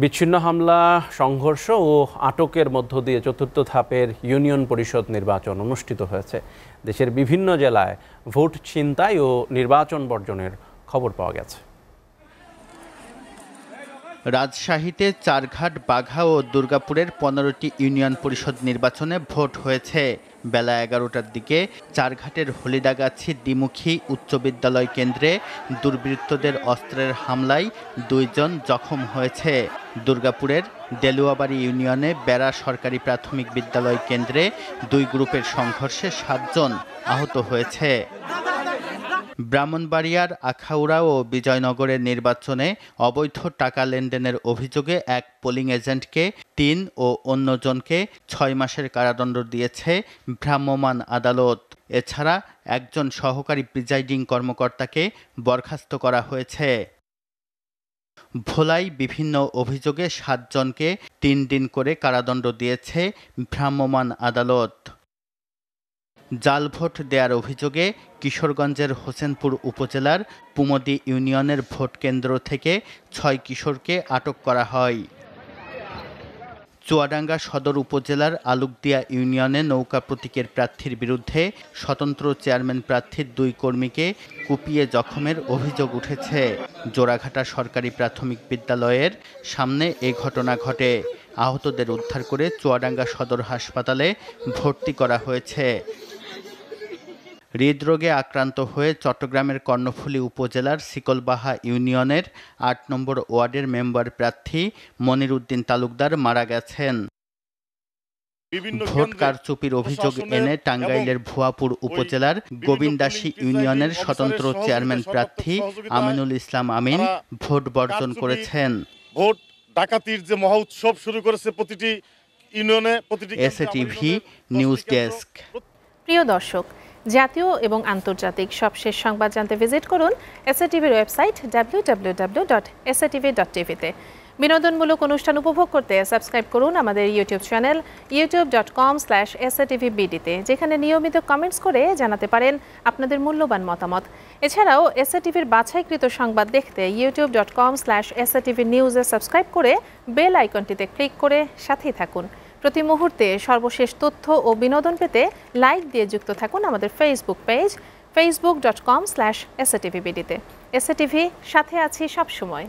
বিচ্ছিন্ন হামলা, সংঘর্ষ ও আটকের মধ্য দিয়ে চতুর্থ ধাপের ইউনিয়ন পরিষদ নির্বাচন অনুষ্ঠিত হয়েছে। দেশের বিভিন্ন জেলায় ভোট ছিনতাই ও নির্বাচন বর্জনের খবর পাওয়া গেছে। রাজশাহীতে চারঘাট, বাঘা ও দুর্গাপুরের পনেরোটি ইউনিয়ন পরিষদ নির্বাচনে ভোট হয়েছে। বেলা এগারোটার দিকে চারঘাটের হলিডাগাছি দ্বিমুখী উচ্চ বিদ্যালয় কেন্দ্রে দুর্বৃত্তদের অস্ত্রের হামলায় দুইজন জখম হয়েছে। দুর্গাপুরের দেলুয়াবাড়ি ইউনিয়নে বেড়া সরকারি প্রাথমিক বিদ্যালয় কেন্দ্রে দুই গ্রুপের সংঘর্ষে সাতজন আহত হয়েছে। ব্রাহ্মণবাড়িয়ার আখাউড়া ও বিজয়নগরের নির্বাচনে অবৈধ টাকা লেনদেনের অভিযোগে এক পোলিং এজেন্টকে তিন ও অন্যজনকে ছয় মাসের কারাদণ্ড দিয়েছে ভ্রাম্যমাণ আদালত। এছাড়া একজন সহকারী প্রিজাইডিং কর্মকর্তাকে বরখাস্ত করা হয়েছে। ভোলাই বিভিন্ন অভিযোগে সাতজনকে তিন দিন করে কারাদণ্ড দিয়েছে ভ্রাম্যমাণ আদালত। জাল ভোট দেওয়ার অভিযোগে কিশোরগঞ্জের হোসেনপুর উপজেলার পুমদি ইউনিয়নের ভোট কেন্দ্র থেকে ছয় কিশোরকে আটক করা হয়। চুয়াডাঙ্গা সদর উপজেলার আলুকদিয়া ইউনিয়নে নৌকা প্রতীকের প্রার্থীর বিরুদ্ধে স্বতন্ত্র চেয়ারম্যান প্রার্থীর দুই কর্মীকে কুপিয়ে জখমের অভিযোগ উঠেছে। জোড়াঘাটা সরকারি প্রাথমিক বিদ্যালয়ের সামনে এ ঘটনা ঘটে। আহতদের উদ্ধার করে চুয়াডাঙ্গা সদর হাসপাতালে ভর্তি করা হয়েছে। হৃদরোগে আক্রান্ত হয়ে চট্টগ্রামের কর্ণফুলী উপজেলার শিকলবাহা ইউনিয়নের আট নম্বর ওয়ার্ডের মেম্বার প্রার্থী মনির উদ্দিন তালুকদার মারা গেছেন। ভোট কারচুপির অভিযোগ এনে টাঙ্গাইলের ভুয়াপুর উপজেলার গোবিন্দাসী ইউনিয়নের স্বতন্ত্র চেয়ারম্যান প্রার্থী আমিনুল ইসলাম আমিন ভোট বর্জন করেছেন। ভোট ডাকাতির যে মহা উৎসব শুরু করেছে প্রতিটি ইউনিয়নে প্রতিটি এসএটিভি নিউজ ডেস্ক। প্রিয় দর্শক জাতীয় এবং আন্তর্জাতিক সবশেষ সংবাদ জানতে ভিজিট করুন এসএটিভির ওয়েবসাইট www.sativ.tv-তে বিনোদনমূলক অনুষ্ঠান উপভোগ করতে সাবস্ক্রাইব করুন আমাদের YouTube channel YouTube dot com slash বিডিতে যেখানে নিয়মিত কমেন্টস করে জানাতে পারেন আপনাদের মূল্যবান মতামত। এছাড়াও এস এসএটিভির বাছাইকৃত সংবাদ দেখতে YouTube dot com slash SATV নিউজে সাবস্ক্রাইব করে বেল আইকনটিতে ক্লিক করে সাথেই থাকুন। প্রতি মুহূর্তে সর্বশেষ তথ্য ও বিনোদন পেতে লাইক দিয়ে যুক্ত থাকুন আমাদের Facebook page Facebook dot com slash SATV বিডিতে SATV সাথে আছি সবসময়।